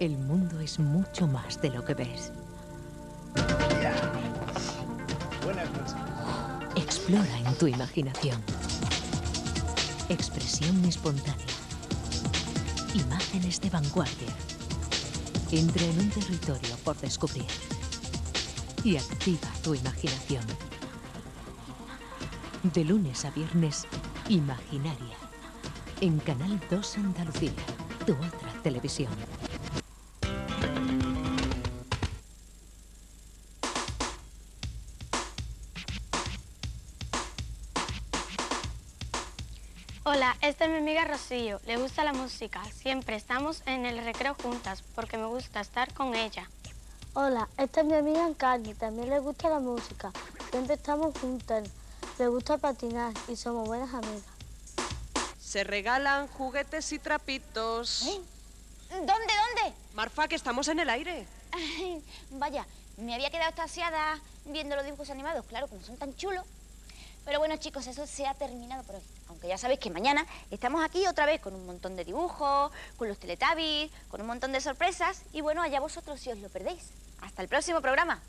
El mundo es mucho más de lo que ves. Explora en tu imaginación. Expresión espontánea. Imágenes de vanguardia. Entra en un territorio por descubrir. Y activa tu imaginación. De lunes a viernes, Imaginaria. En Canal 2 Andalucía, tu otra televisión. Hola, esta es mi amiga Rocío. Le gusta la música. Siempre estamos en el recreo juntas porque me gusta estar con ella. Hola, esta es mi amiga Cani. También le gusta la música. Siempre estamos juntas. Le gusta patinar y somos buenas amigas. Se regalan juguetes y trapitos. ¿Eh? ¿Dónde, dónde? Marfa, que estamos en el aire. Ay, Vaya, me había quedado extasiada viendo los dibujos animados, claro, como son tan chulos. Pero bueno, chicos, eso se ha terminado por hoy. Aunque ya sabéis que mañana estamos aquí otra vez con un montón de dibujos, con los Teletubbies, con un montón de sorpresas. Y bueno, allá vosotros si os lo perdéis. Hasta el próximo programa.